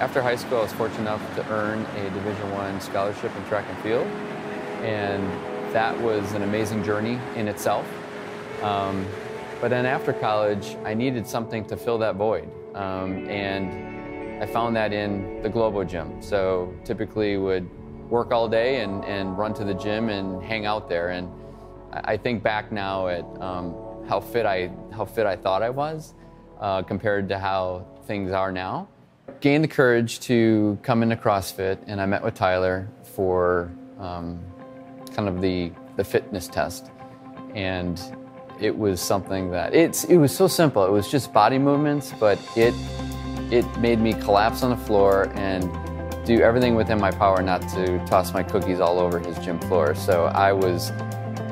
After high school, I was fortunate enough to earn a Division One scholarship in track and field, and that was an amazing journey in itself. Um, but then after college, I needed something to fill that void, um, and I found that in the Globo Gym. So typically would work all day and, and run to the gym and hang out there. And I think back now at um, how fit I how fit I thought I was uh, compared to how things are now. Gained the courage to come into CrossFit, and I met with Tyler for um, kind of the the fitness test, and it was something that it's it was so simple. It was just body movements, but it it made me collapse on the floor and do everything within my power not to toss my cookies all over his gym floor. So I was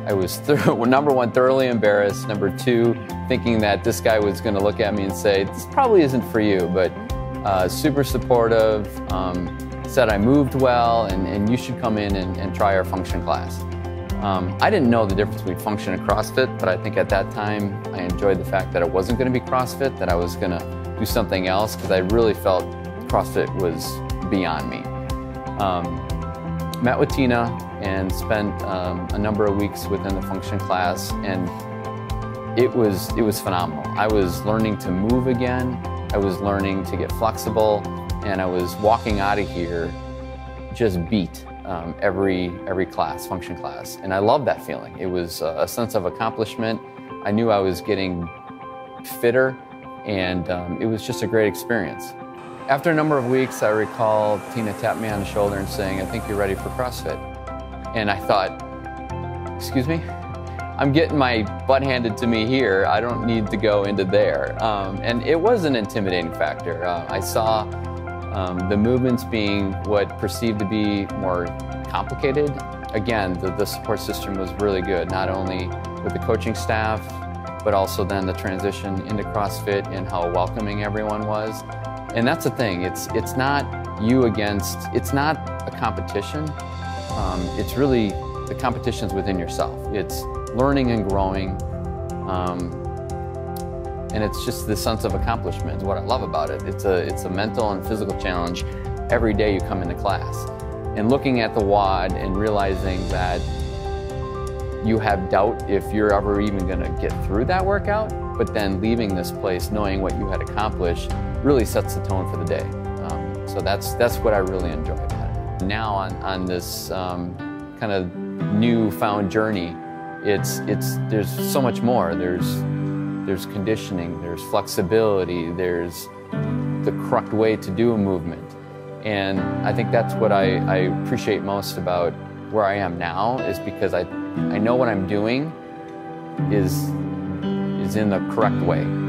I was number one, thoroughly embarrassed. Number two, thinking that this guy was going to look at me and say, "This probably isn't for you." But uh, super supportive. Um, said I moved well, and, and you should come in and, and try our function class. Um, I didn't know the difference between function and CrossFit, but I think at that time I enjoyed the fact that it wasn't going to be CrossFit, that I was going to do something else because I really felt CrossFit was beyond me. Um, met with Tina and spent um, a number of weeks within the function class, and it was it was phenomenal. I was learning to move again. I was learning to get flexible, and I was walking out of here just beat um, every every class, function class, and I loved that feeling. It was a sense of accomplishment. I knew I was getting fitter, and um, it was just a great experience. After a number of weeks, I recall Tina tapped me on the shoulder and saying, I think you're ready for CrossFit. And I thought, excuse me? I'm getting my butt handed to me here. I don't need to go into there. Um, and it was an intimidating factor. Uh, I saw um, the movements being what perceived to be more complicated. Again, the, the support system was really good, not only with the coaching staff, but also then the transition into CrossFit and how welcoming everyone was. And that's the thing. It's it's not you against. It's not a competition. Um, it's really the competition's within yourself. It's learning and growing, um, and it's just the sense of accomplishment. Is what I love about it. It's a it's a mental and physical challenge every day you come into class, and looking at the WOD and realizing that you have doubt if you're ever even going to get through that workout, but then leaving this place knowing what you had accomplished really sets the tone for the day. Um, so that's that's what I really enjoy about it. Now on on this um, kind of newfound journey, it's it's there's so much more. There's there's conditioning, there's flexibility, there's the correct way to do a movement, and I think that's what I, I appreciate most about where I am now is because I I know what I'm doing is is in the correct way.